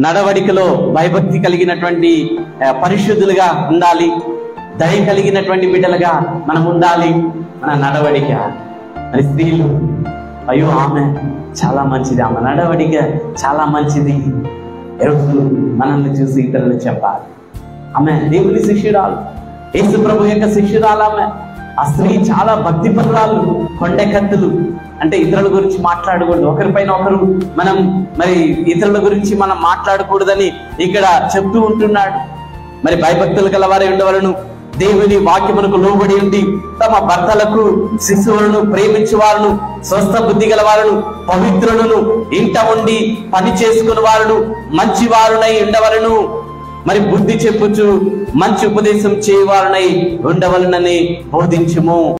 నడవడికలో భయభక్తి కలిగినటువంటి పరిశుద్ధులుగా ఉండాలి. దయ కలిగినటువంటి బిడ్డలుగా మనం ఉండాలి. మన నడవడిక. మరి స్త్రీలు అయ్యో ఆమె చాలా మంచిది ఆమె నడవడిక చాలా మంచిది. ఎరువులు మనల్ని చూసి ఇతరులు చెప్పాలి. ఆమె దేవుని శిష్యురాలు యేసు ప్రభు యొక్క శిష్యురాలు ఆమె. ఆ స్త్రీ చాలా భక్తి పత్రాలు కొండెకత్తులు అంటే ఇతరుల గురించి మాట్లాడకూడదు. ఒకరిపైన ఒకరు మనం మరి ఇతరుల గురించి మనం మాట్లాడకూడదని ఇక్కడ చెప్తూ ఉంటున్నాడు. మరి భయభక్తులు గలవారే ఉండవలను దేవుని వాక్యమునకు లోబడి ఉండి తమ భర్తలకు శిశువులను ప్రేమించు వారును స్వస్థ బుద్ధి గల వారును పవిత్రులను ఇంట ఉండి పని చేసుకుని వారును మంచి వారునై ఉండవలను. మరి బుద్ధి చెప్పుచు మంచి ఉపదేశం చేయవారునై ఉండవలనని బోధించుము.